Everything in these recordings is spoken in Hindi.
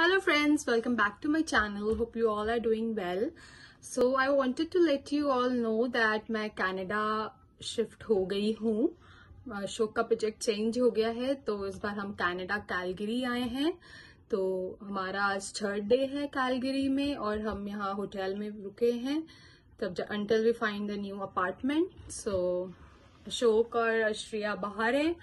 Hello friends, welcome back to my channel. Hope you all are doing well. So I wanted to let you all know that मैं कनाडा शिफ्ट हो गई हूँ। शो का प्रोजेक्ट चेंज हो गया है तो इस बार हम कनाडा कैलगरी आए हैं। तो हमारा आज थर्ड डे है कैलगरी में और हम यहाँ होटल में रुके हैं। तब until we find the new apartment so Ashok और अश्रिया बाहर है।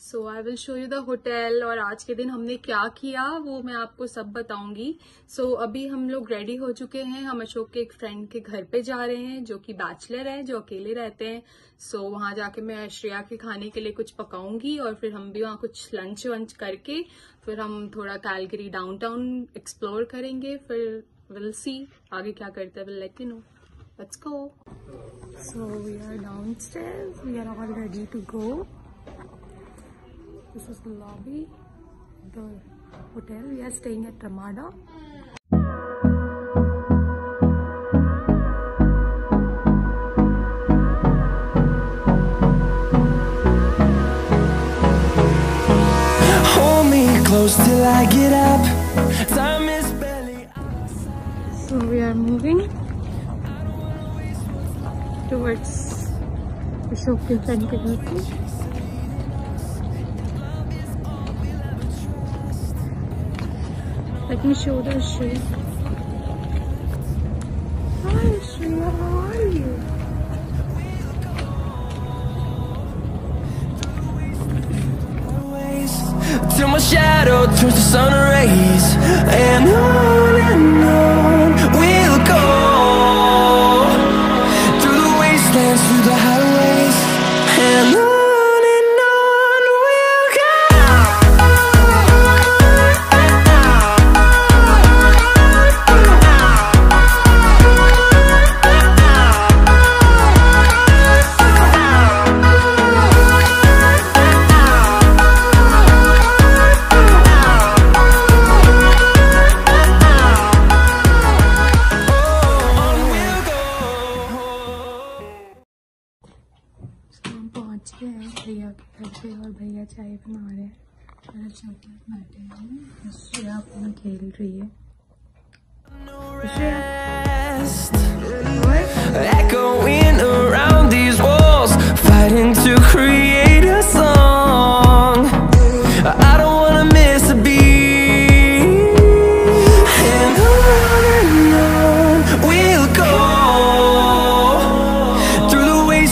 So I will show you the hotel और आज के दिन हमने क्या किया वो मैं आपको सब बताऊँगी सो so, अभी हम लोग रेडी हो चुके हैं हम अशोक के एक फ्रेंड के घर पे जा रहे हैं जो कि बैचलर है जो अकेले रहते हैं सो so, वहाँ जाके मैं श्रेया के खाने के लिए कुछ पकाऊँगी और फिर हम भी वहाँ कुछ लंच वंच करके फिर हम थोड़ा कैलगरी डाउनटाउन एक्सप्लोर करेंगे फिर विल सी आगे क्या करते हैं will let you know Let's go. So we are downstairs. We are all ready to go. This is the lobby, the hotel. We are staying at Ramada. Hold me close till I get up. Time is barely. So we are moving towards the shopping center. Let me show the shoe. Hi Shreya, how are you? Till my shadow पहुँच गए हैं, भैया के घर पे और भैया चाय बना रहे हैं। मेरा चॉकलेट बैठे हैं श्रेया फ़ोन खेल रही है।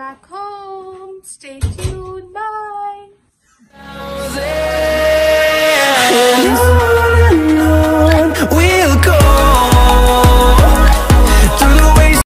back home. Stay tuned. Bye